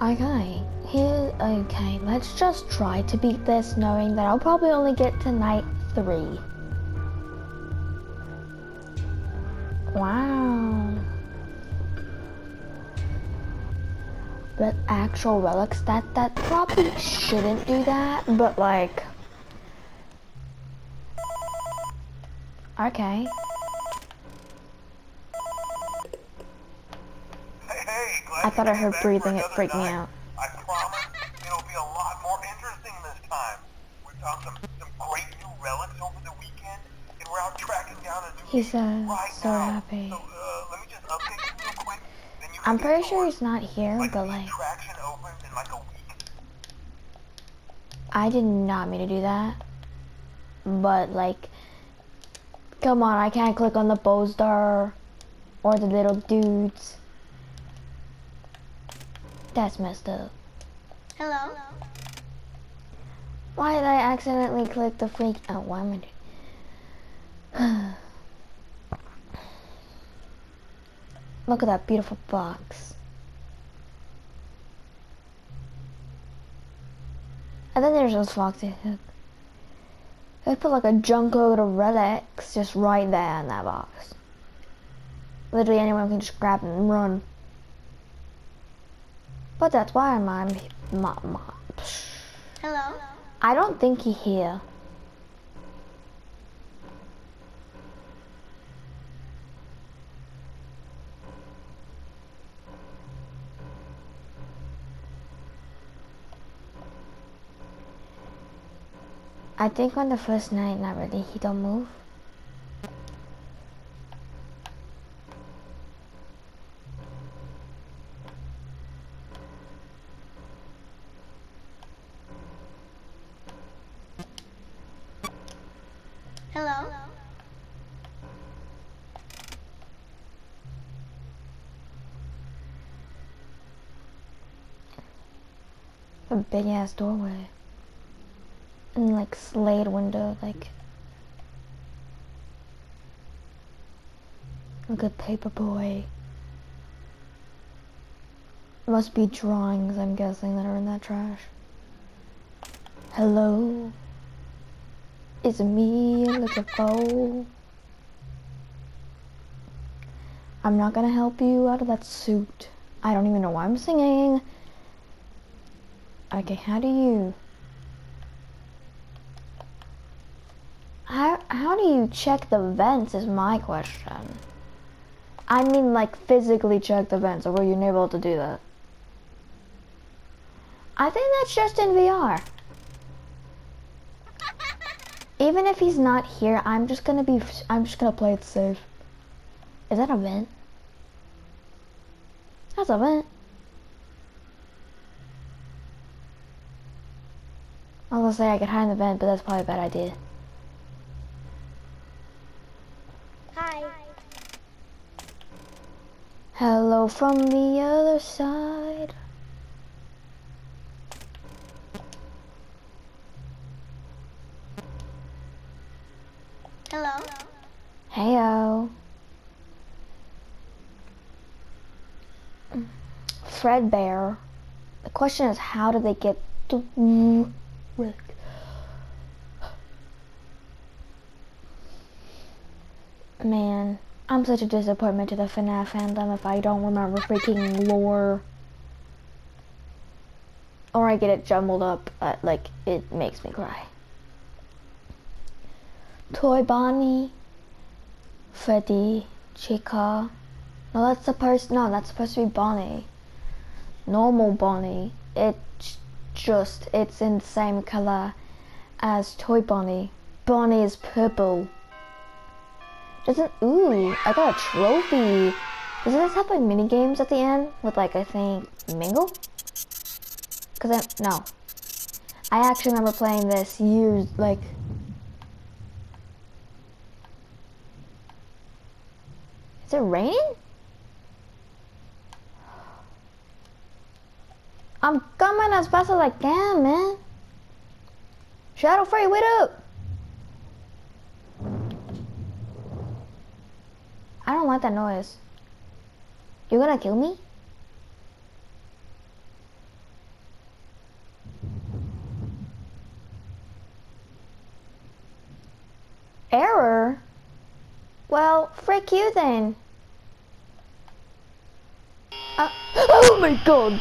Okay, here, okay, let's just try to beat this knowing that I'll probably only get to night three. Wow. But actual relics, that, that probably shouldn't do that, but like... Okay. I thought I heard breathing, it freaked me out. I promise it'll be a lot more interesting this time. We found some, some great new relics over the weekend, and we're out tracking down a new He's, uh, right so now. happy. So, uh, let me just update you real quick, then you I'm pretty sure he's not here, Like, but like, traction opens in like a week. I did not mean to do that. But like, come on, I can't click on the Bowstar or the little dudes. That's messed up. Hello? Why did I accidentally click the freak? Oh, why am I doing? Look at that beautiful box. And then there's those foxes. They put like a junk load of relics just right there in that box. Literally anyone can just grab it and run. But that's why I'm, I'm my, my, Hello? I don't think he here. I think on the first night, not really, he don't move. Hello? A big ass doorway. And like slate window, like. Look at paper boy. Must be drawings, I'm guessing, that are in that trash. Hello? It's me, little foe. I'm not gonna help you out of that suit. I don't even know why I'm singing. Okay, how do you... How, how do you check the vents is my question. I mean like physically check the vents, or were you able to do that? I think that's just in VR. Even if he's not here, I'm just gonna be, I'm just gonna play it safe. Is that a vent? That's a vent. I was gonna say I could hide in the vent, but that's probably a bad idea. Hi. Hello from the other side. Hello? Heyo. Fredbear. The question is, how do they get through? Rick? Man, I'm such a disappointment to the FNAF fandom if I don't remember freaking lore. Or I get it jumbled up, uh, like, it makes me cry. Toy Bonnie, Freddy, Chica. No, that's supposed, no, that's supposed to be Bonnie. Normal Bonnie. It's just, it's in the same color as Toy Bonnie. Bonnie is purple. Doesn't, ooh, I got a trophy. Doesn't this have like mini games at the end with like, I think, Mingle? Cause I, no. I actually remember playing this years, like, Is it raining? coming as fast as I can, man. Shadow Free, wait up! I don't want that noise. You're gonna kill me? Error? Well, frick you then. Uh, oh my god!